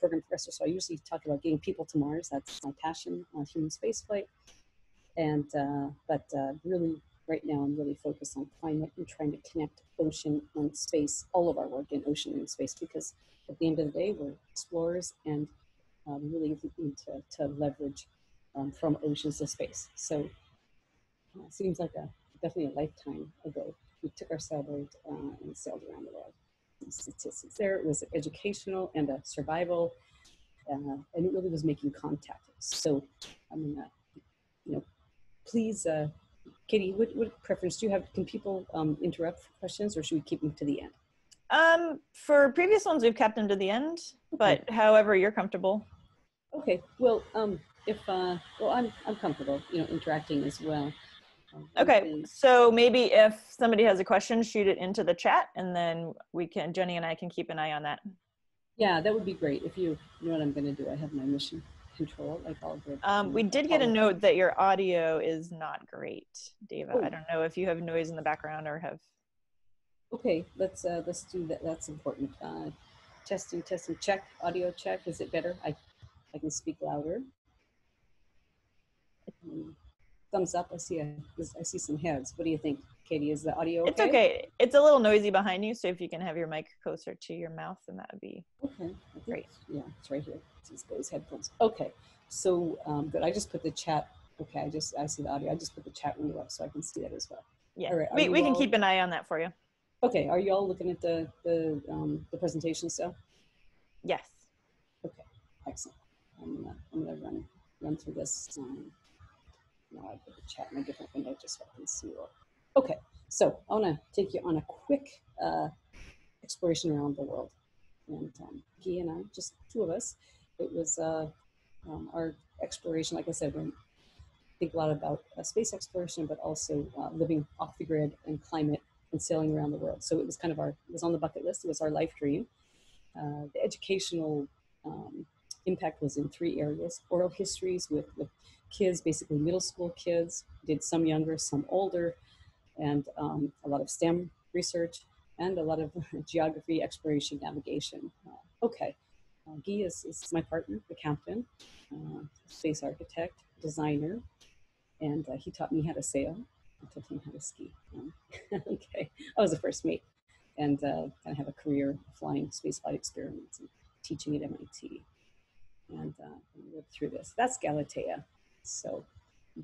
Program professor, so I usually talk about getting people to Mars. That's my passion on human spaceflight. And uh, but uh, really, right now, I'm really focused on climate and trying to connect ocean and space, all of our work in ocean and space, because at the end of the day, we're explorers and um, really need to, to leverage um, from oceans to space. So uh, seems like a definitely a lifetime ago. We took our sailboat uh, and sailed around the world. Statistics there. It was educational and a survival, uh, and it really was making contact. So I mean, gonna, you know, please, uh, Katie, what, what preference do you have? Can people um, interrupt for questions, or should we keep them to the end? Um, for previous ones, we've kept them to the end, but Okay. however you're comfortable. Okay. Well, um, if uh, well, I'm I'm comfortable, you know, interacting as well. Okay, so maybe if somebody has a question, shoot it into the chat, and then we can Jenny and I can keep an eye on that. Yeah, that would be great. If you, you know what I'm going to do, I have my mission control, like all good. Um, we did get a note that your audio is not great, Dava. I Oh. don't know if you have noise in the background or have. Okay, let's uh, let's do that. That's important. Uh, testing, testing, check. Audio check. Is it better? I I can speak louder. Um, thumbs up. I see a I see some heads. What do you think, Katie? Is the audio okay? It's okay. It's a little noisy behind you, so if you can have your mic closer to your mouth, then that would be Okay. Great. Yeah, it's right here. It's these those headphones. Okay. So um, good. I just put the chat. Okay, I just I see the audio. I just put the chat window up so I can see that as well. yeah. Right, we we can all- keep an eye on that for you. Okay. Are you all looking at the the um, the presentation still? Yes. Okay, excellent. I'm gonna, I'm gonna run, run through this. Um, now I chat in a different window just so I can see all. Okay, so I wanna take you on a quick uh, exploration around the world. And um, and I, just two of us, it was uh, um, our exploration, like I said, we think a lot about uh, space exploration, but also uh, living off the grid and climate and sailing around the world. So it was kind of our, it was on the bucket list, it was our life dream. Uh, the educational um, impact was in three areas oral histories with, with kids basically middle school kids did some younger some older and um, a lot of stem research and a lot of geography exploration navigation. Uh, okay uh, guy is, is my partner the captain uh, space architect designer and uh, he taught me how to sail. I taught him how to ski. Um, okay i was the first mate. And uh, of have a career flying space flight experiments and teaching at mit and uh, we lived through this. That's Galatea. So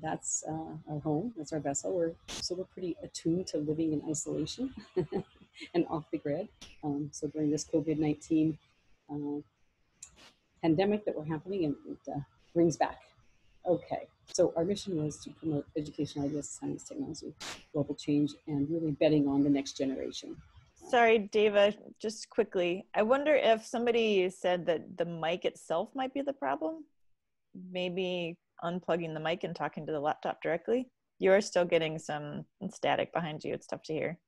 that's uh, our home. That's our vessel. We're so we're pretty attuned to living in isolation and off the grid. Um, so during this COVID nineteen uh, pandemic that we're happening, and it uh, brings back. Okay, so our mission was to promote educational ideas, science, technology, global change, and really betting on the next generation. Sorry, Dava, just quickly. I wonder if somebody said that the mic itself might be the problem. Maybe unplugging the mic and talking to the laptop directly. You are still getting some static behind you. It's tough to hear.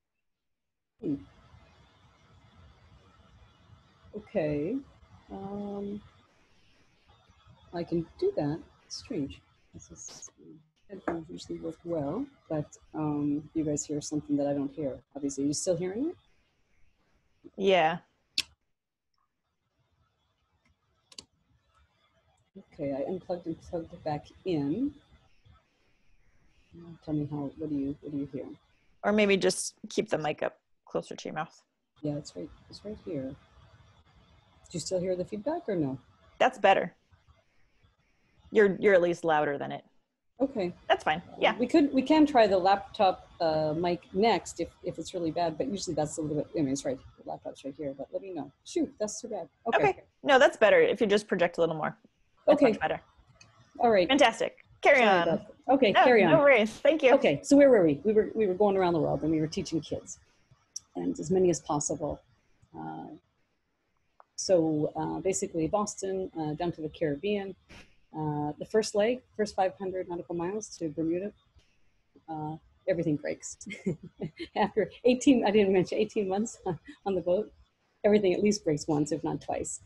Okay. Um, I can do that. It's strange. This is, headphones usually work well, but um, you guys hear something that I don't hear. Obviously, you still hearing it? Yeah. Okay, I unplugged and plugged it back in. Tell me how. What do you What do you hear? Or maybe just keep the mic up closer to your mouth. Yeah, it's right. It's right here. Do you still hear the feedback or no? That's better. You're you're at least louder than it. Okay. That's fine. Yeah. We could we can try the laptop uh, mic next if, if it's really bad, but usually that's a little bit. I mean, it's right. The laptop's right here, but let me know. Shoot, that's too bad. Okay. Okay. No, that's better. If you just project a little more. That's Okay. much better. All right. Fantastic. Carry Sorry on. Okay, No, carry on. no worries. Thank you. Okay, so where were we? We were we were going around the world and we were teaching kids, and as many as possible. Uh, so uh, basically, Boston uh, down to the Caribbean. Uh, the first leg, first 500 nautical miles to Bermuda, uh, everything breaks. After 18, I didn't mention 18 months on the boat, everything at least breaks once, if not twice.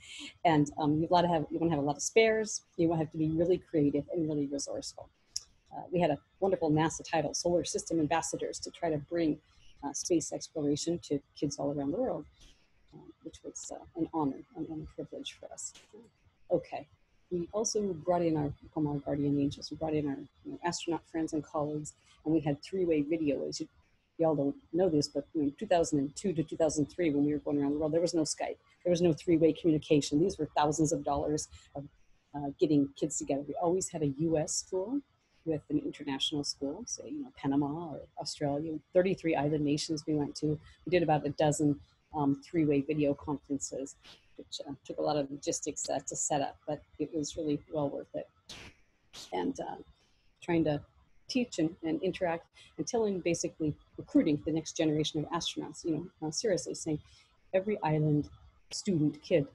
And um, you, have, have, you want to have a lot of spares. You want to have to be really creative and really resourceful. Uh, we had a wonderful NASA title, Solar System Ambassadors, to try to bring uh, space exploration to kids all around the world. Um, which was uh, an honor and a privilege for us. Okay. We also brought in our, from guardian angels, we brought in our you know, astronaut friends and colleagues, and we had three-way video. As you, y'all don't know this, but in 2002 to 2003, when we were going around the world, there was no Skype. There was no three-way communication. These were thousands of dollars of uh, getting kids together. We always had a U.S. school with an international school, say, you know, Panama or Australia, 33 island nations we went to. We did about a dozen um, three-way video conferences, which uh, took a lot of logistics uh, to set up, but it was really well worth it. And uh, trying to teach and, and interact and telling basically recruiting the next generation of astronauts, you know, uh, seriously saying every island student, kid,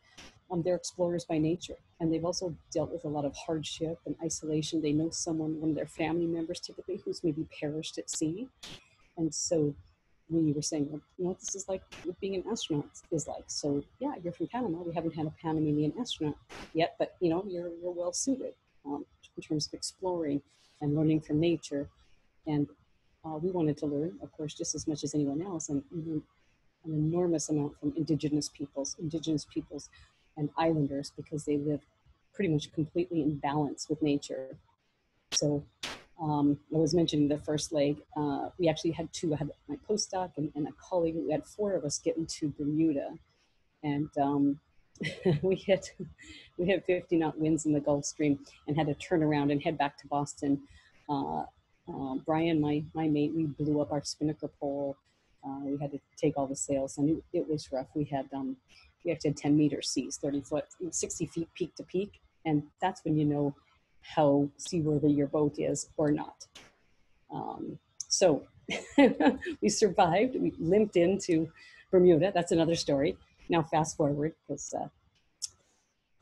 um, they're explorers by nature and they've also dealt with a lot of hardship and isolation. They know someone, one of their family members typically, who's maybe perished at sea. And so we were saying, you know this is like what being an astronaut is like. So yeah, you're from Panama. We haven't had a Panamanian astronaut yet, but you know, you're, you're well suited um, in terms of exploring and learning from nature. And uh, we wanted to learn, of course, just as much as anyone else, and even an enormous amount from indigenous peoples, indigenous peoples and islanders because they live pretty much completely in balance with nature. So um, I was mentioning the first leg. Uh, we actually had two. I had my postdoc and, and, a colleague. We had four of us get into Bermuda, and um, we hit we hit 50 knot winds in the Gulf Stream and had to turn around and head back to Boston. Uh, uh, Brian, my my mate, we blew up our spinnaker pole. Uh, we had to take all the sails, and it, it was rough. We had um, we actually had 10 meter seas, 30 foot, 60 feet peak to peak. And that's when you know how seaworthy your boat is or not. Um, so we survived. We limped into Bermuda. That's another story. Now, fast forward because uh,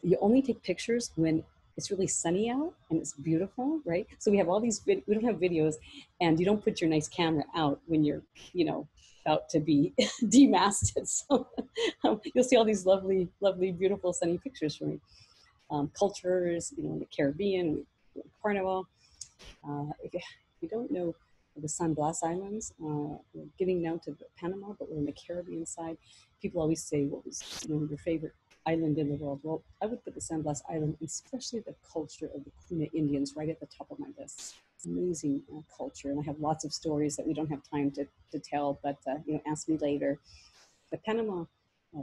you only take pictures when it's really sunny out and it's beautiful, right? So we have all these, we don't have videos and you don't put your nice camera out when you're, you know, about to be demasted. So um, you'll see all these lovely, lovely, beautiful sunny pictures from me. Um, cultures, you know, in the Caribbean, Carnival. Uh, if, you, if, you, don't know the San Blas Islands, uh, getting now to Panama, but we're in the Caribbean side. People always say, what was you know, your favorite island in the world? Well, I would put the San Blas Island, especially the culture of the Kuna Indians, right at the top of my list amazing uh, culture. And I have lots of stories that we don't have time to, to tell, but uh, you know, ask me later. The Panama uh,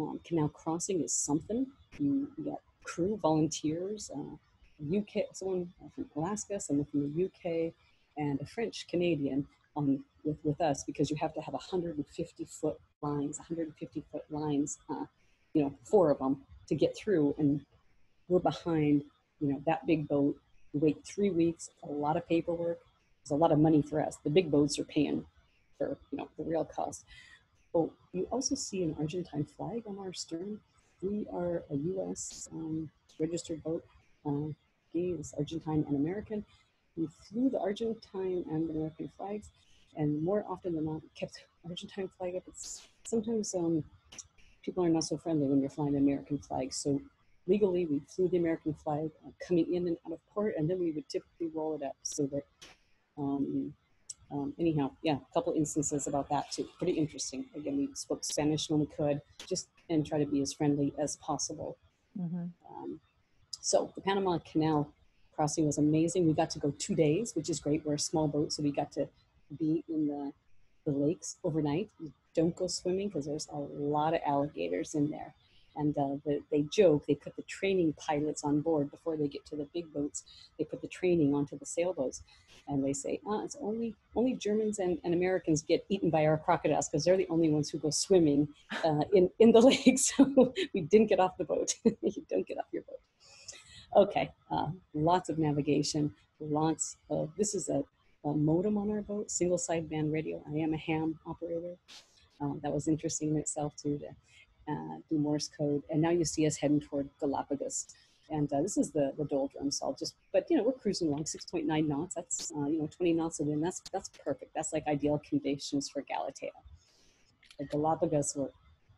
um, Canal crossing is something. You, got crew, volunteers, UK, uh, someone from Alaska, someone from the UK, and a French Canadian um, with, with us because you have to have 150 foot lines, 150 foot lines, uh, you know, four of them to get through. And we're behind, you know, that big boat you wait three weeks, a lot of paperwork. It's a lot of money for us. The big boats are paying for you know the real cost. Oh, you also see an Argentine flag on our stern. We are a U.S. Um, registered boat. Uh, is Argentine and American. We flew the Argentine and American flags, and more often than not, kept the Argentine flag up. It's sometimes um, people are not so friendly when you're flying the American flag. So legally we flew the American flag uh, coming in and out of port, and then we would typically roll it up so that, um, um, anyhow, yeah, a couple instances about that too. Pretty interesting. Again, we spoke Spanish when we could, just and try to be as friendly as possible. Mm-hmm. Um, so the Panama Canal crossing was amazing. We got to go two days, which is great. We're a small boat, so we got to be in the, the lakes overnight. We don't go swimming because there's a lot of alligators in there and uh, the, they joke they put the training pilots on board before they get to the big boats they put the training onto the sailboats. And they say oh, it's only only germans and, and americans get eaten by our crocodiles because they're the only ones who go swimming uh, in, in the lake. So we didn't get off the boat. You don't get off your boat. Okay uh, lots of navigation lots of this is a, a modem on our boat single sideband radio. I am a ham operator. Uh, that was interesting in itself too to uh, do Morse code. And now you see us heading toward Galapagos. And uh, this is the, the doldrums. So I'll just, but you know, we're cruising along 6.9 knots. That's, uh, you know, 20 knots of wind. That's, that's perfect. That's like ideal conditions for Galatea. The Galapagos were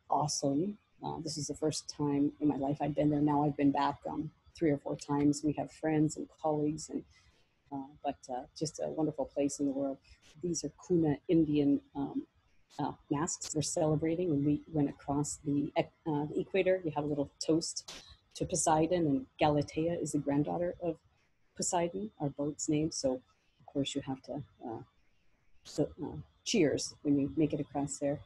awesome. Uh, this is the first time in my life I've been there. Now I've been back um, three or four times. We have friends and colleagues and uh, but uh, just a wonderful place in the world. These are Kuna Indian um, uh, masks were celebrating when we went across the, uh, the equator. You have a little toast to Poseidon, and Galatea is the granddaughter of Poseidon, our boat's name. So, of course, you have to uh, so, uh, cheers when you make it across there.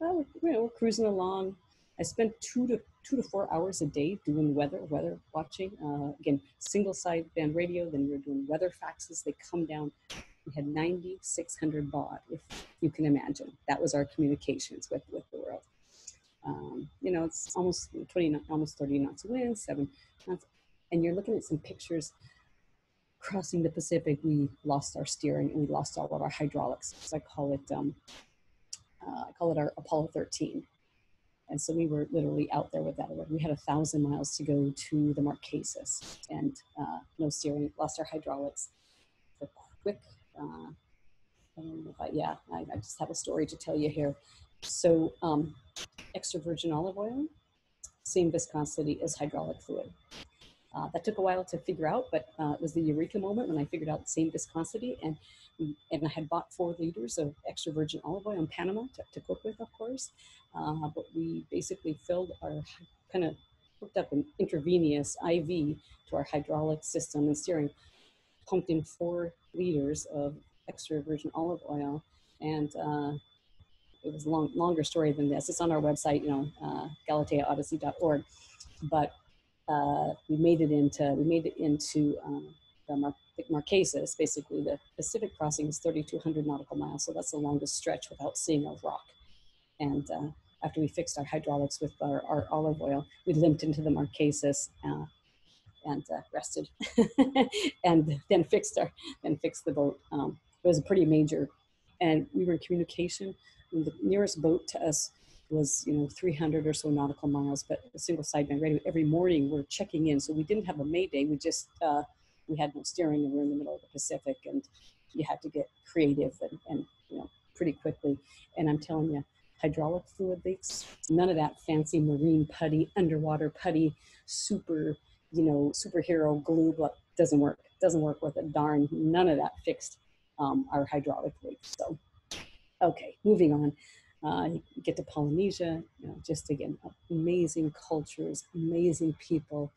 Well, you know, we're cruising along. I spent two to two to four hours a day doing weather weather watching. Uh, again, single sideband radio. Then we are doing weather faxes. They come down. We had 9,600 baud, if you can imagine. That was our communications with with the world. Um, you know, it's almost 20, almost 30 knots of wind, seven knots, and you're looking at some pictures crossing the Pacific. We lost our steering and we lost all of our hydraulics. So I call it, um, uh, I call it our Apollo 13 and so we were literally out there with that. We had a thousand miles to go to the Marquesas and uh, no steering, lost our hydraulics. The quick, uh, I I, yeah, I, I, just have a story to tell you here. So um, extra virgin olive oil, same viscosity as hydraulic fluid. Uh, that took a while to figure out, but uh, it was the eureka moment when I figured out the same viscosity. And, and I had bought four liters of extra virgin olive oil in Panama to, to cook with, of course. Uh, but we basically filled our kind of hooked up an intravenous IV to our hydraulic system and steering, pumped in four liters of extra virgin olive oil. And uh, it was a long, longer story than this. It's on our website, you know, uh, galateaodyssey.org. But uh, we made it into we made it into um, the Mar- Marquesas. Basically, the Pacific crossing is 3,200 nautical miles, so that's the longest stretch without seeing a rock. And uh, after we fixed our hydraulics with our, our, olive oil, we limped into the Marquesas uh, and uh, rested, and then fixed our then fixed the boat. Um, it was a pretty major, and we were in communication. The nearest boat to us was you know 300 or so nautical miles, but a single sideband radio. Every morning we're checking in, so we didn't have a mayday. We just uh, we had no steering, and we're in the middle of the Pacific, and you had to get creative and, and you know pretty quickly. And I'm telling you, hydraulic fluid leaks, none of that fancy marine putty, underwater putty, super you know superhero glue doesn't work. Doesn't work with a darn. None of that fixed um, our hydraulic leaks. So okay, moving on. Uh, get to Polynesia, you know, just again, amazing cultures, amazing people,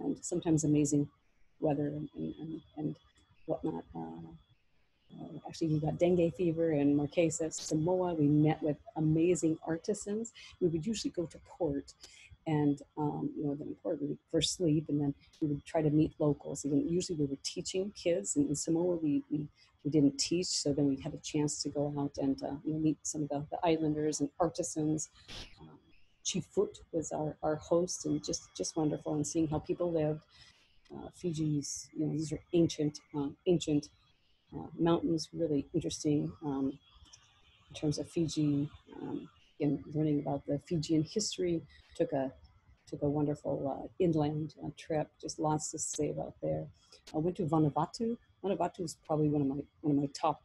and sometimes amazing weather and, and, and whatnot. Uh, uh, actually, we got dengue fever in Marquesas, Samoa. We met with amazing artisans. We would usually go to port and um, you know we would first sleep and then we would try to meet locals and usually we were teaching kids and in samoa we, we we didn't teach, so then we had a chance to go out and uh, you know, meet some of the, the islanders and artisans. Um, Chief Foot was our, our host, and just just wonderful, and seeing how people lived. Uh, Fiji's, you know, these are ancient uh, ancient uh, mountains, really interesting um, in terms of Fiji. And learning about the Fijian history, took a took a wonderful uh, inland uh, trip. Just lots to say about there. I went to Vanuatu, Vanuatu is probably one of my one of my top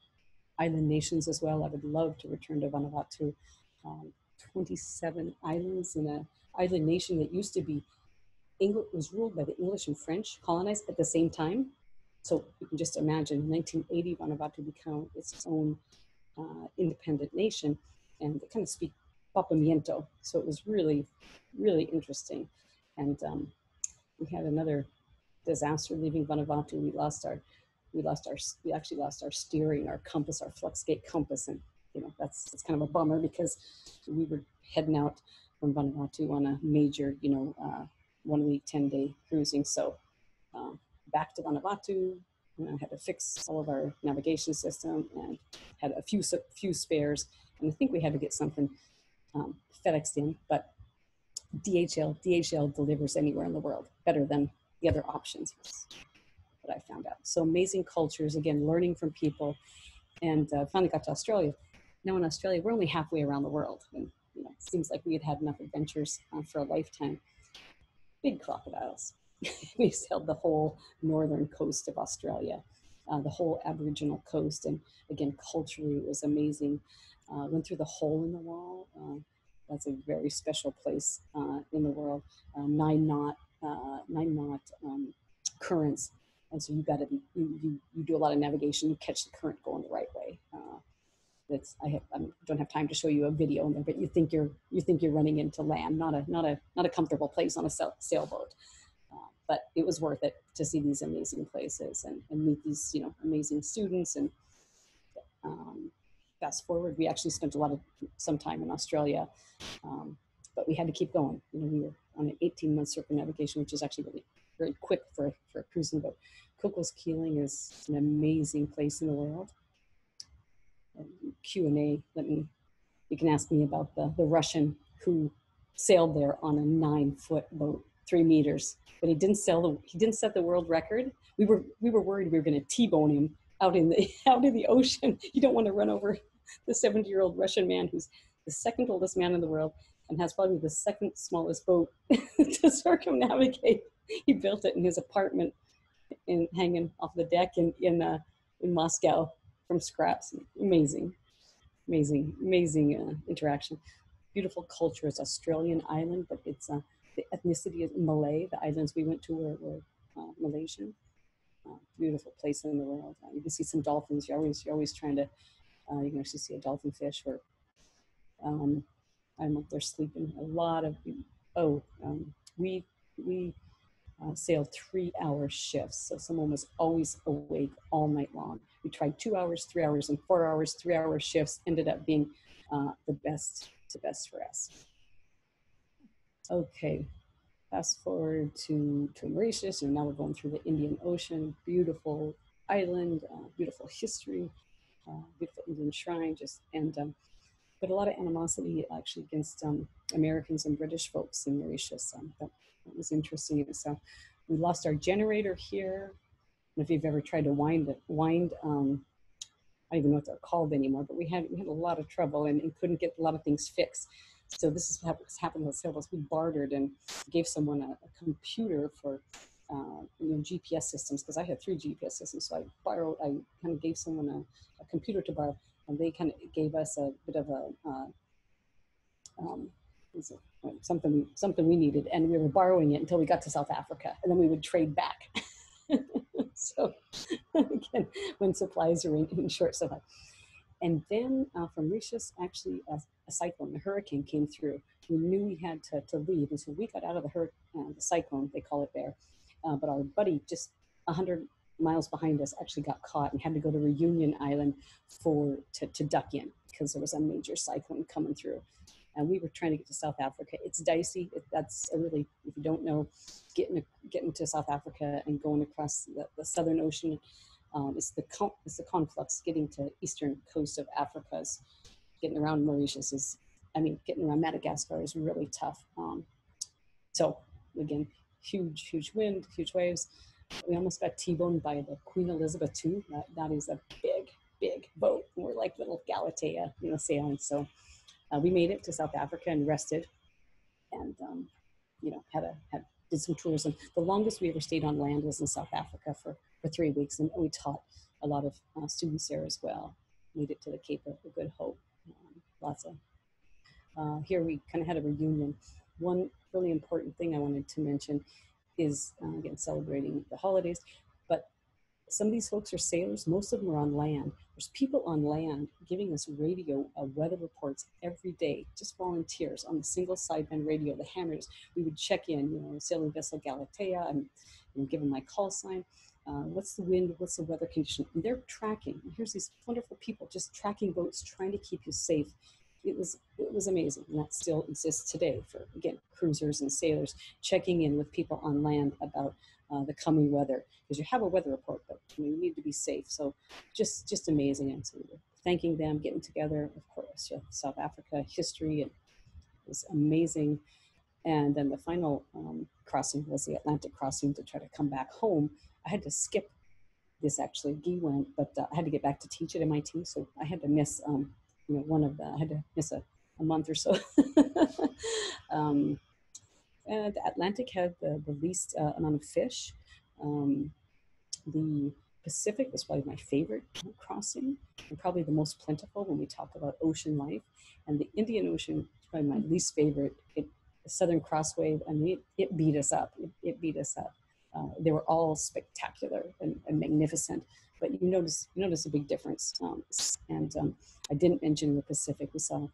island nations as well. I would love to return to Vanuatu. Um, 27 islands in an island nation that used to be English was ruled by the English and French, colonized at the same time. So you can just imagine, in 1980, Vanuatu became its own uh, independent nation, and they kind of speak Papiamento. So it was really, really interesting. And um, we had another disaster leaving Vanuatu. We lost our we lost our we actually lost our steering our compass our fluxgate compass and you know that's it's kind of a bummer because we were heading out from Vanuatu on a major you know uh, one week 10 day cruising so uh, back to Vanuatu and I had to fix all of our navigation system and had a few few spares and I think we had to get something um, FedExed in but DHL DHL delivers anywhere in the world better than the other options that I found out. So amazing cultures, again, learning from people, and uh, finally got to Australia. Now in Australia, we're only halfway around the world, and you know, it seems like we had had enough adventures uh, for a lifetime. Big crocodiles. we sailed the whole northern coast of Australia, uh, the whole Aboriginal coast, and again, culturally, it was amazing. Uh, went through the hole in the wall. Uh, that's a very special place uh, in the world. nine knot, nine knot um, currents and so you got to be you, you, you do a lot of navigation you catch the current going the right way uh, I, have, I don't have time to show you a video in there, but you think you're you think you're running into land, not a not a not a comfortable place on a sail, sailboat. Uh, but it was worth it to see these amazing places and, and meet these you know amazing students and um, fast forward we actually spent a lot of some time in australia um, but we had to keep going. You know we were on an 18 month circumnavigation which is actually really very quick for, for a cruising boat. Cocos-Keeling is an amazing place in the world. Q&a let me you can ask me about the, the russian who sailed there on a nine foot boat three meters but he didn't sell the he didn't set the world record. We were we were worried we were going to t-bone him out in the out in the ocean. You don't want to run over the 70 year old russian man who's the second oldest man in the world and has probably the second smallest boat to circumnavigate he built it in his apartment in hanging off the deck in in uh, in moscow from scraps. Amazing, amazing, amazing uh, interaction. Beautiful culture. It's Australian island, but it's uh, the ethnicity is Malay. The islands we went to were, were uh, Malaysian. Uh, beautiful place in the world. Uh, you can see some dolphins. You're always you're always trying to. Uh, you can actually see a dolphin fish. Or um, I'm up there sleeping. A lot of oh um, we we uh, sailed three hour shifts. So someone was always awake all night long. We tried two hours, three hours, and four hours, three hour shifts ended up being uh, the best, the best for us. Okay, fast forward to, to Mauritius, and now we're going through the Indian Ocean. Beautiful island, uh, beautiful history, uh, beautiful Indian shrine, just and um, but a lot of animosity actually against um, Americans and British folks in Mauritius. Um, that, that was interesting. So we lost our generator here. And if you've ever tried to wind it, wind, um, I don't even know what they're called anymore, but we had, we had a lot of trouble and, and couldn't get a lot of things fixed. So this is what's happened with sailboats. We bartered and gave someone a, a computer for uh, you know, GPS systems because I had three GPS systems. So I borrowed, I kind of gave someone a, a computer to borrow, and they kind of gave us a bit of a uh, um, something something we needed, and we were borrowing it until we got to South Africa, and then we would trade back. so again, when supplies are in, in short supply. And then uh, from Mauritius, actually, a, a, cyclone, a hurricane came through. We knew we had to, to leave, and so we got out of the, hur- uh, the cyclone, they call it there. Uh, but our buddy, just 100 miles behind us, actually got caught and had to go to Reunion Island for to, to duck in because there was a major cyclone coming through and we were trying to get to South Africa. It's dicey. It, that's a really, if you don't know, getting getting to South Africa and going across the, the Southern Ocean, um, it's the it's the conflux. Getting to eastern coast of Africa's, getting around Mauritius is, I mean, getting around Madagascar is really tough. Um, so again, huge, huge wind, huge waves. We almost got T-boned by the Queen Elizabeth II. That, that is a big, big boat. We're like little Galatea, you know, sailing. So uh, we made it to South Africa and rested, and um, you know had a had did some tourism. The longest we ever stayed on land was in South Africa for for three weeks, and we taught a lot of uh, students there as well. Made it to the Cape of Good Hope. Um, lots of uh, here we kind of had a reunion. One really important thing I wanted to mention is uh, again celebrating the holidays, but some of these folks are sailors. Most of them are on land. There's people on land giving us radio uh, weather reports every day, just volunteers on the single sideband radio, the hammers. We would check in, you know, sailing vessel Galatea, I'm, I'm giving my call sign. Uh, what's the wind? What's the weather condition? And they're tracking. And here's these wonderful people just tracking boats, trying to keep you safe. It was it was amazing, and that still exists today for again cruisers and sailors checking in with people on land about uh, the coming weather because you have a weather report, but you, know, you, need to be safe. So just just amazing. And so thanking them, getting together, of course, South Africa history and it was amazing. And then the final um, crossing was the Atlantic crossing to try to come back home. I had to skip this actually. Guy went, but uh, I had to get back to teach at MIT, so I had to miss um, you know one of the I had to miss a, a month or so. um, uh, the Atlantic had the, the least uh, amount of fish. Um, the Pacific was probably my favorite crossing and probably the most plentiful when we talk about ocean life. And the Indian Ocean is probably my least favorite. It, the Southern Crossway, I mean, it, it beat us up. It, it beat us up. Uh, they were all spectacular and, and, magnificent, but you notice you notice a big difference. Um, and um, I didn't mention the Pacific. We saw.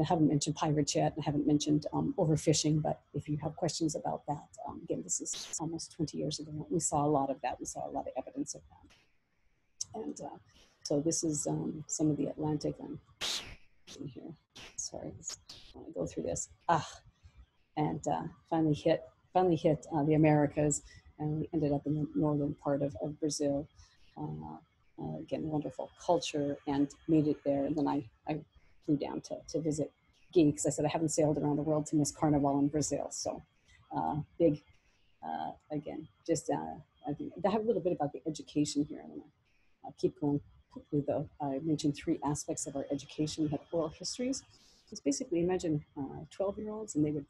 I haven't mentioned pirates yet. I haven't mentioned um, overfishing, but if you have questions about that, um, again, this is almost 20 years ago. We saw a lot of that. We saw a lot of evidence of that. And uh, so this is um, some of the Atlantic. I'm in here. Sorry, I want to go through this. Ah, and uh, finally hit finally hit uh, the Americas, and we ended up in the northern part of, of Brazil. Uh, uh, again, wonderful culture, and made it there. And then I, I flew down to, to visit Gui because I said I haven't sailed around the world to miss Carnival in Brazil. So uh, big, uh, again, just I think I have a little bit about the education here. I'm gonna keep going quickly though. I mentioned three aspects of our education. We had oral histories. It's basically imagine 12 year olds and they would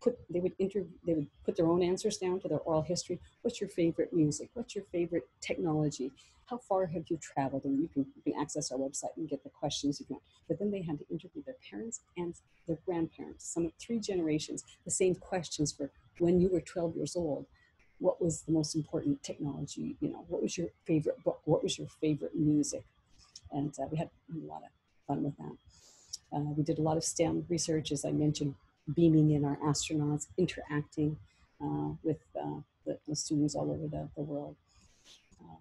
put they would interview they would put their own answers down to their oral history. What's your favorite music? What's your favorite technology? How far have you traveled? And you can, you can access our website and get the questions you want. But then they had to interview their parents and their grandparents some three generations the same questions for when you were 12 years old. What was the most important technology? You know what was your favorite book? What was your favorite music? And uh, we had a lot of fun with that. Uh, we did a lot of STEM research, as I mentioned, beaming in our astronauts, interacting uh, with uh, the, the, students all over the, the world. Um,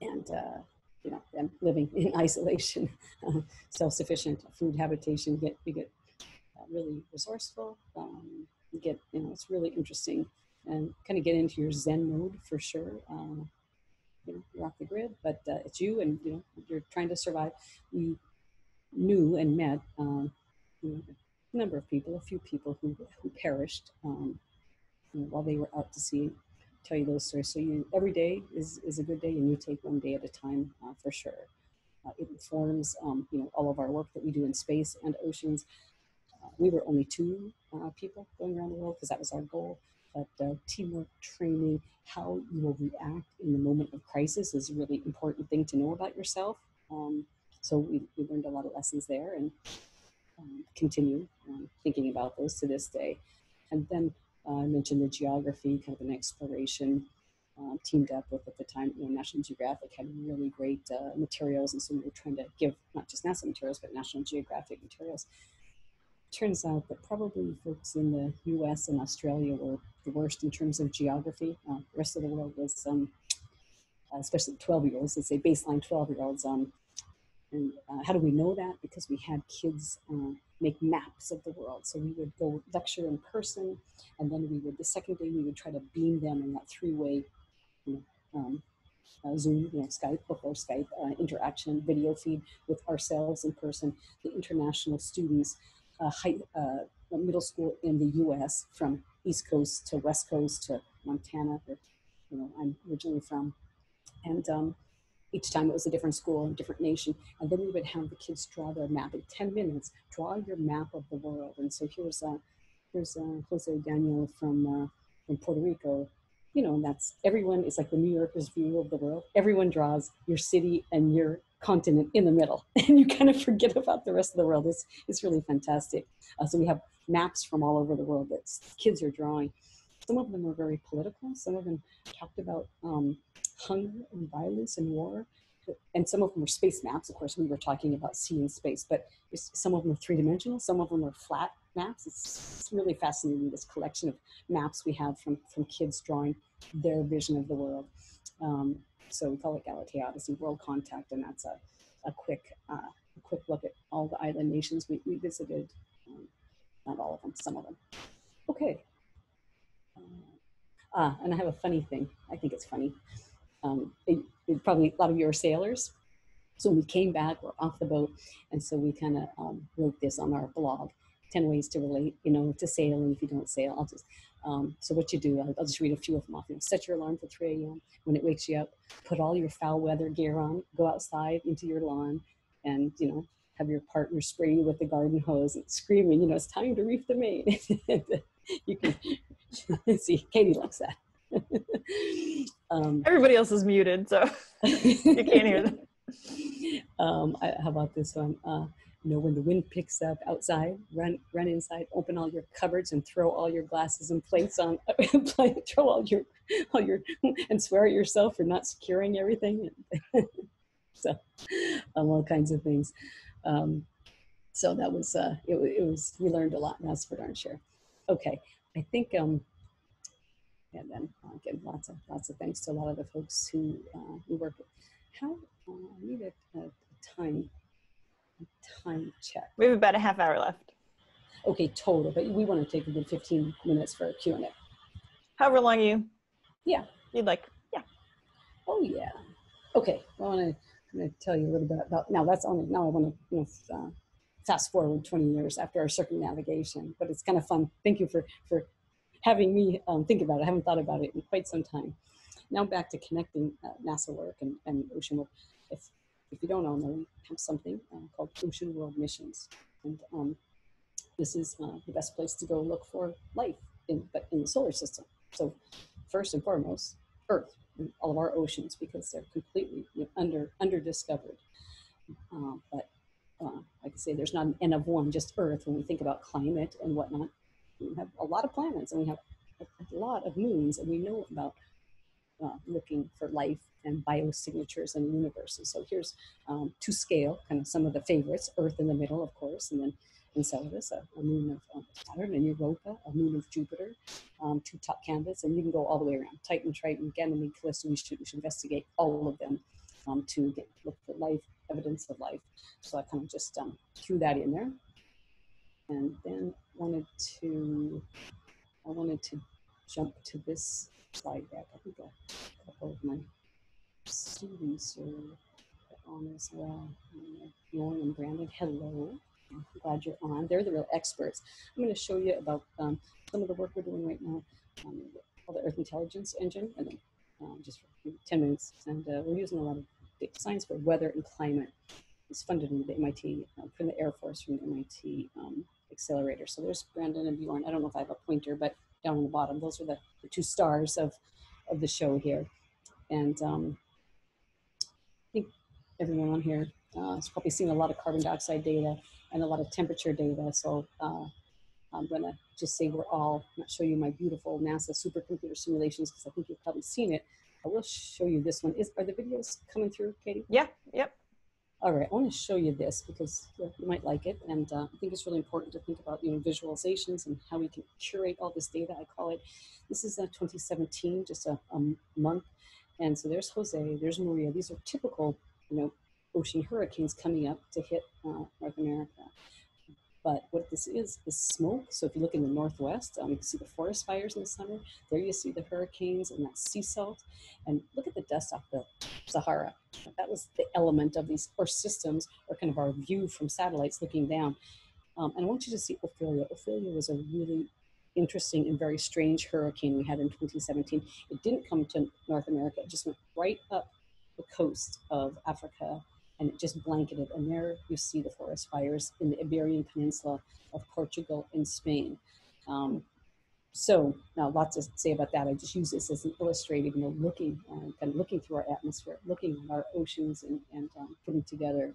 and, uh, you know, and living in isolation, self-sufficient, food habitation, get, get uh, really resourceful, um, get, you know, it's really interesting and kind of get into your Zen mode for sure. Uh, you know, you're off the grid, but uh, it's you and, you know, you're trying to survive. We knew and met you know, number of people, a few people who, who perished um, while they were out to sea. Tell you those stories. So you every day is, is a good day, and you take one day at a time uh, for sure. Uh, it informs um, you know all of our work that we do in space and oceans. Uh, we were only two uh, people going around the world because that was our goal. But uh, teamwork, training, how you will react in the moment of crisis is a really important thing to know about yourself. Um, so we, we learned a lot of lessons there, and um, continue um, thinking about those to this day. And then uh, I mentioned the geography, kind of an exploration. Um, teamed up with at the time, you know, National Geographic had really great uh, materials, and so we were trying to give not just NASA materials but National Geographic materials. Turns out that probably folks in the U.S. and Australia were the worst in terms of geography. Uh, the rest of the world was, um, especially 12-year-olds, let's say baseline 12-year-olds, um, and uh, how do we know that? Because we had kids uh, make maps of the world. So we would go lecture in person, and then we would, the second day, we would try to beam them in that three way you know, um, uh, Zoom, you know, Skype, before Skype, uh, interaction, video feed with ourselves in person, the international students, uh, high, uh, middle school in the US from East Coast to West Coast to Montana, where, you know, I'm originally from. And um, each time it was a different school, a different nation. And then we would have the kids draw their map in 10 minutes, draw your map of the world. And so here's, uh, here's uh, Jose Daniel from, uh, from Puerto Rico. You know, and that's everyone is like the New Yorker's view of the world. Everyone draws your city and your continent in the middle, and you kind of forget about the rest of the world. It's, it's really fantastic. Uh, so we have maps from all over the world that kids are drawing. Some of them were very political. Some of them talked about um, hunger and violence and war. And some of them were space maps. Of course, we were talking about sea and space, but some of them are three dimensional, some of them are flat maps. It's, it's really fascinating, this collection of maps we have from, from kids drawing their vision of the world. Um, so we call it Galatea Odyssey World Contact, and that's a, a quick uh, a quick look at all the island nations we, we visited. Um, not all of them, some of them. Okay. Ah, and I have a funny thing. I think it's funny um, it, it probably a lot of you are sailors. So we came back, we're off the boat, and so we kind of um, wrote this on our blog. 10 ways to relate, you know, to sailing if you don't sail. I'll just, um, so what you do, I'll, I'll, just read a few of them off. You know, set your alarm for 3 a.m. When it wakes you up, put all your foul weather gear on, go outside into your lawn, and, you know, have your partner spray you with the garden hose and screaming, you know, it's time to reef the main. you can see, Katie likes that. um, Everybody else is muted, so you can't hear them. Um, I, how about this one? Uh, you know when the wind picks up outside run run inside open all your cupboards and throw all your glasses and plates on throw all your all your and swear at yourself for not securing everything so um, all kinds of things um, so that was uh, it, it was we learned a lot and that's for darn sure okay i think um and then again lots of lots of thanks to a lot of the folks who uh, we work with how uh, i need a, a time time check We have about a half hour left. okay total but we want to take a good 15 minutes for a q&a However long you Yeah. you'd like. Yeah. Oh yeah okay i want to I'm going to tell you a little bit about now that's only now i want to you know uh, fast forward 20 years after our circumnavigation but it's kind of fun. Thank you for for having me um, think about it. I haven't thought about it in quite some time. Now back to connecting uh, nasa work and, and ocean work if if you don't know we have something uh, called ocean world missions. And um, this is uh, the best place to go look for life in but in the solar system. So first and foremost earth and all of our oceans because they're completely you know, under under discovered. Uh, but uh, like I say, there's not an N of one, just Earth. When we think about climate and whatnot, we have a lot of planets and we have a, lot of moons, and we know about uh, looking for life and biosignatures. And so here's um, to scale, kind of some of the favorites: Earth in the middle, of course, and then Enceladus, a, a moon of um, Saturn, and Europa, a moon of Jupiter, um, two top candidates, and you can go all the way around: Titan, Triton, Ganymede, Callisto. We should, we should investigate all of them um, to get look for life, evidence of life. So I kind of just um, threw that in there, and then wanted to I wanted to jump to this slide deck. I think a couple of my students are on as well. Bjorn and Brandon, hello. I'm glad you're on. They're the real experts. I'm going to show you about um, some of the work we're doing right now um, called the Earth Intelligence Engine, and then um, just for 10 minutes. And uh, we're using a lot of science for weather and climate. It's funded in the MIT, uh, from the Air Force, from the MIT um, accelerator. So there's Brandon and Bjorn. I don't know if I have a pointer, but down on the bottom, those are the, the two stars of, of the show here. And um, I think everyone on here uh, has probably seen a lot of carbon dioxide data and a lot of temperature data. So uh, I'm gonna just say we're all, not show you my beautiful NASA supercomputer simulations because I think you've probably seen it. I will show you this one. Is Are the videos coming through, Katie? Yeah, yep. All right, I want to show you this because you, might like it, and uh, I think it's really important to think about you know visualizations and how we can curate all this data. I call it. This is uh, 2017, just a, a month, and so there's Jose, there's Maria. These are typical you know ocean hurricanes coming up to hit uh, North America. But what this is, is smoke. So if you look in the Northwest, um, you can see the forest fires in the summer. There you see the hurricanes and that sea salt. And look at the dust off the Sahara. That was the element of these, or systems, or kind of our view from satellites looking down. Um, and I want you to see Ophelia. Ophelia was a really interesting and very strange hurricane we had in 2017. It didn't come to North America. It just went right up the coast of Africa and it just blanketed. And there you see the forest fires in the Iberian Peninsula of Portugal and Spain. Um, so now lots to say about that. I just use this as an illustrative, you know, looking, uh, kind of looking through our atmosphere, looking at our oceans and, and um, putting together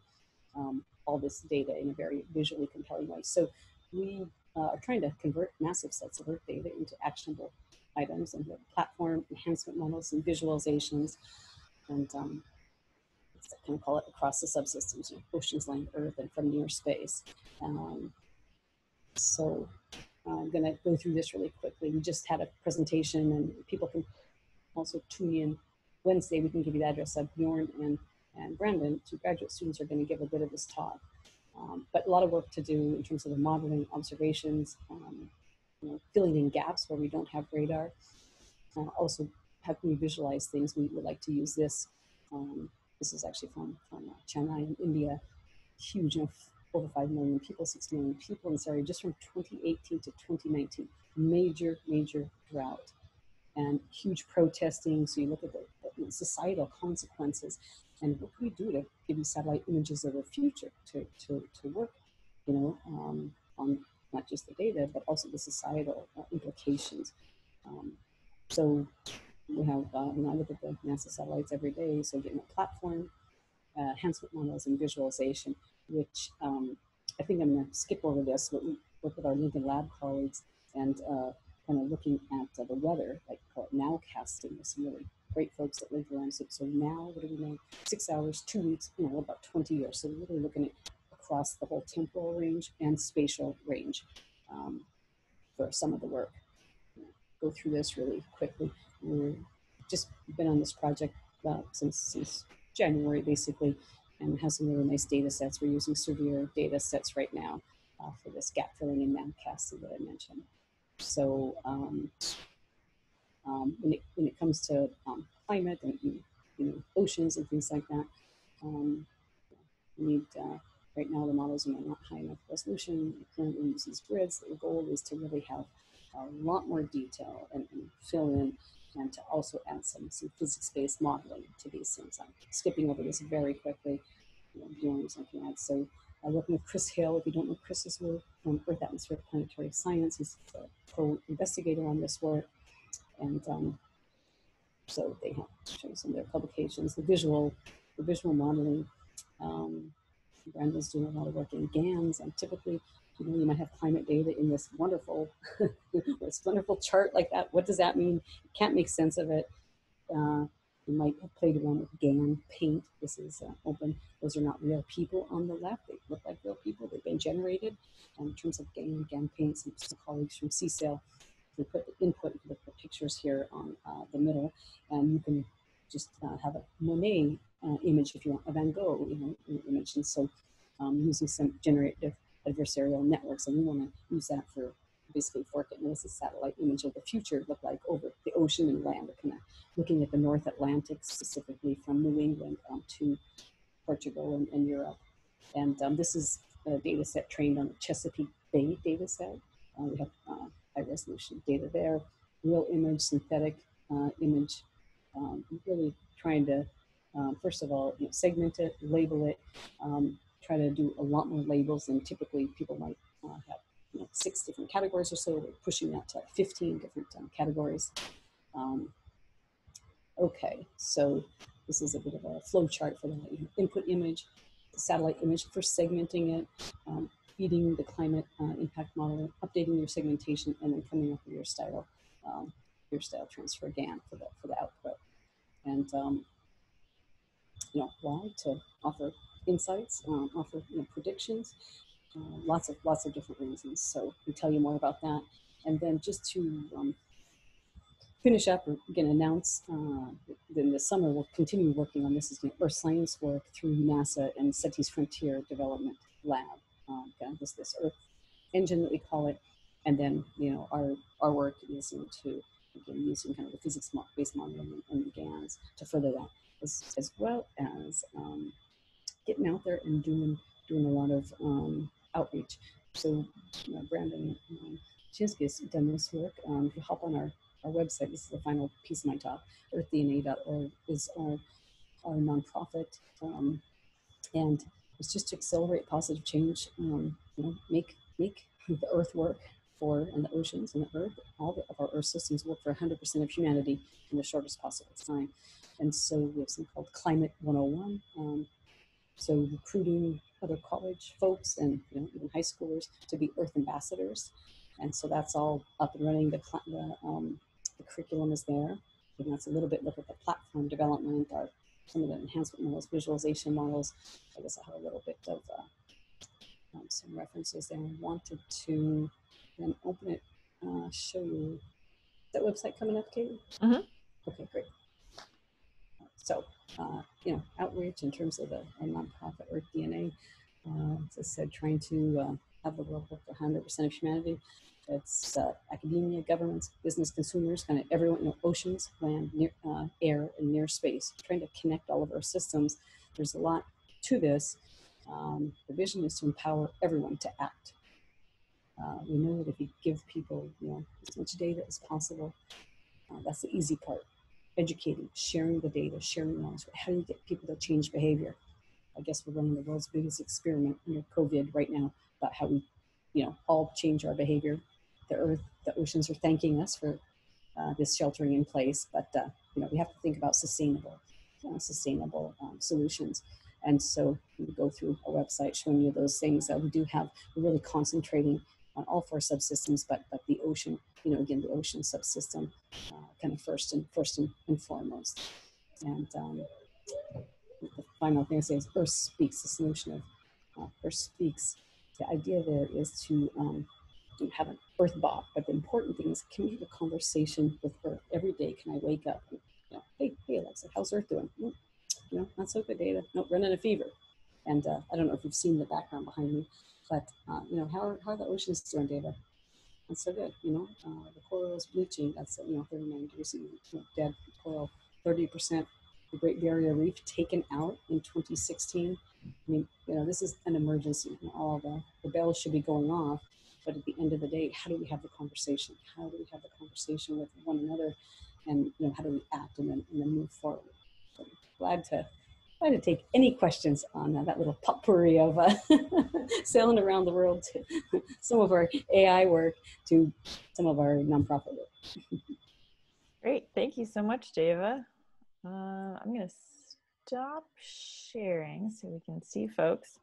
um, all this data in a very visually compelling way. So we uh, are trying to convert massive sets of Earth data into actionable items and platform enhancement models and visualizations. And um, Kind of call it across the subsystems, oceans, land, earth, and from near space. Um, so I'm going to go through this really quickly. We just had a presentation, and people can also tune in Wednesday. We can give you the address of Bjorn and, and Brandon. Two graduate students are going to give a bit of this talk. Um, but a lot of work to do in terms of the modeling, observations, um, you know, filling in gaps where we don't have radar. Uh, also, how can we visualize things? We would like to use this. Um, this is actually from, from Chennai in India. Huge, over 5 million people, 6 million people in area just from 2018 to 2019. Major, major drought and huge protesting. So you look at the, the societal consequences and what can we do to give you satellite images of the future to, to, to work, you know, um, on not just the data, but also the societal uh, implications. Um, so we have, uh, know, I look at the NASA satellites every day, so getting a platform, uh, enhancement models and visualization, which um, I think I'm going to skip over this, but we work with our Lincoln Lab colleagues and uh, kind of looking at uh, the weather, like call it nowcasting. Some really great folks that live around. So, so now, what do we know? Six hours, two weeks, you know, about 20 years. So we're really looking at across the whole temporal range and spatial range um, for some of the work. Go through this really quickly. We've just been on this project uh, since, since January, basically, and has some really nice data sets. We're using severe data sets right now uh, for this gap filling and nowcasting that I mentioned. So um, um, when, it, when it comes to um, climate and you know, oceans and things like that, um, we need uh, right now the models are not high enough resolution. It currently uses grids. The goal is to really have a lot more detail and, and fill in and to also add some, some physics-based modeling to these things. I'm skipping over this very quickly, you know, viewing something else. So I'm working with Chris Hill. If you don't know Chris's work from Earth Atmospheric Planetary Science, he's a co-investigator on this work. And um, so they have shown some of their publications, the visual, the visual modeling. Um, Brenda's doing a lot of work in GANs, and typically you know, you might have climate data in this wonderful, this wonderful chart like that. What does that mean? You can't make sense of it. Uh, you might have played around with GAN paint. This is uh, open. Those are not real people on the left. They look like real people. They've been generated. Um, in terms of GAN, GAN paint, some, some colleagues from CSAIL, we put the input, the pictures here on uh, the middle, and you can just uh, have a Monet uh, image if you want, a Van Gogh you know, image. And so um, using some generative adversarial networks, and we want to use that for basically for getting this a satellite image of the future look like over the ocean and land, kind of looking at the North Atlantic specifically from New England um, to Portugal and, and Europe. And um, this is a data set trained on the Chesapeake Bay data set. Uh, we have uh, high resolution data there, real image, synthetic uh, image, um, really trying to, um, first of all, you know, segment it, label it, um, try to do a lot more labels than typically people might uh, have you know, six different categories or so. We're pushing that to like 15 different um, categories. Um, okay, so this is a bit of a flow chart for the input image, the satellite image for segmenting it, um, feeding the climate uh, impact model, updating your segmentation, and then coming up with your style, um, your style transfer GAN for the, for the output. And, um, you know, why? To offer insights, um, offer you know, predictions, uh, lots of lots of different reasons. So we tell you more about that, and then just to um, finish up, we're going to announce uh, in the summer we'll continue working on this is Earth science work through NASA and SETI's Frontier Development Lab. Um, again, this this Earth engine that we call it, and then you know our our work is into again using kind of the physics-based modeling and the GANs to further that, as, as well as um, getting out there and doing doing a lot of um, outreach. So Brandon um, Chinsky has done this work. Um, if you hop on our, our website, this is the final piece of my talk, earthdna.org is our, our nonprofit. Um, and it's just to accelerate positive change, um, you know, make, make the earth work for, and the oceans and the earth, all the, of our earth systems work for 100% of humanity in the shortest possible time. And so we have something called Climate 101. Um, so recruiting other college folks and you know, even high schoolers to be Earth ambassadors. And so that's all up and running. The, the, um, the curriculum is there. And that's a little bit look at the platform development, our, some of the enhancement models, visualization models. I guess I have a little bit of uh, um, some references there. I wanted to then open it, uh, show you that website coming up, Katie? Mhm. Okay, great. So, uh, you know, outreach in terms of the our nonprofit Earth DNA, uh, as I said, trying to uh, have the world work for 100% of humanity. It's uh, academia, governments, business, consumers, kind of everyone, you know, oceans, land, near, uh, air, and near space, trying to connect all of our systems. There's a lot to this. Um, the vision is to empower everyone to act. Uh, we know that if you give people, you know, as much data as possible, that's the easy part educating, sharing the data, sharing knowledge. How do you get people to change behavior? I guess we're running the world's biggest experiment under COVID right now about how we, you know, all change our behavior. The earth, the oceans are thanking us for uh, this sheltering in place, but uh, you know, we have to think about sustainable, uh, sustainable um, solutions. And so we go through a website showing you those things that we do have. We're really concentrating on all four subsystems, but but the ocean, you know, again the ocean subsystem, uh, kind of first and first and, and foremost. And um, the final thing I say is Earth speaks. This notion of uh, Earth speaks. The idea there is to um, have an Earth bot, but the important thing is can we have a conversation with Earth every day? Can I wake up? And, you know, hey, hey Alexa, how's Earth doing? Mm, you know, not so good, Dava. No, running a fever. And uh, I don't know if you've seen the background behind me, but uh, you know, how are, how the oceans doing, Dava. That's so good. You know, uh, the coral is bleaching. That's you know, 39 degrees, you know, dead coral, 30 percent the Great Barrier Reef taken out in 2016. I mean, you know, this is an emergency. All the, the bells should be going off. But at the end of the day, how do we have the conversation? How do we have the conversation with one another? And, you know, how do we act and then, and then move forward? So glad to glad to take any questions on uh, that little potpourri of uh, sailing around the world to some of our AI work to some of our nonprofit work. Great. Thank you so much, Dava. Uh, I'm going to stop sharing so we can see folks.